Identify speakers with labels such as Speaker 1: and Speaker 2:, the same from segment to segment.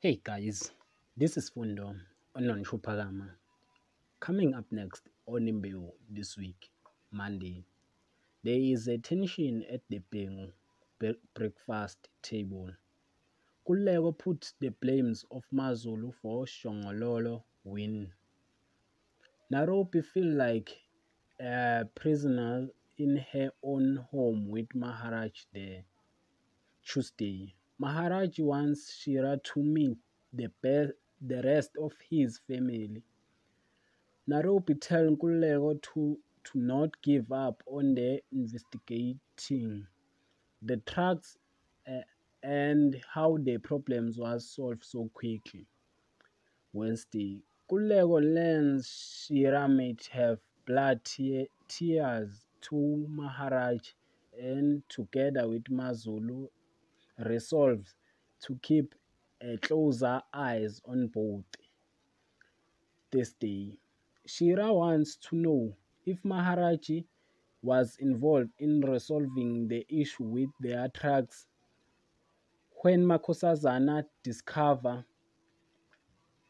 Speaker 1: Hey guys, this is Fundo on Nonchuphakama. Coming up next on Imbewu this week, Monday, there is a tension at the Bhengu breakfast table. Nkululeko put the blames of Mazulu for Shongololo win. Nairobi feel like a prisoner in her own home with Maharaj there. Tuesday, Maharaj wants Shira to meet the, the rest of his family. narubi tell Nkululeko to, to not give up on the investigating the tracks uh, and how the problems were solved so quickly. Wednesday, Kulego learns Shira might have blood te tears to Maharaj and together with Mazulu resolves to keep a closer eyes on both. This day, Shira wants to know if Maharaji was involved in resolving the issue with their trucks. When Makosazana discover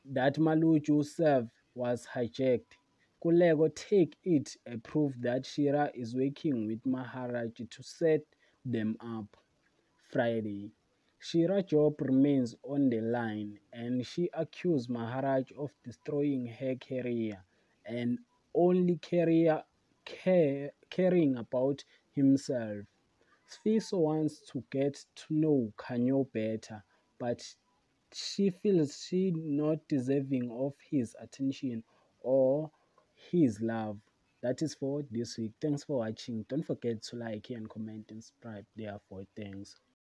Speaker 1: that Maluju serve was hijacked, Nkululeko take it a proof that Shira is working with Maharaji to set them up. Friday. Shira job remains on the line and she accused Maharaj of destroying her career and only career care, caring about himself. Sfiso wants to get to know Kanyo better, but she feels she not deserving of his attention or his love. That is for this week. Thanks for watching. Don't forget to like and comment and subscribe. Therefore, thanks.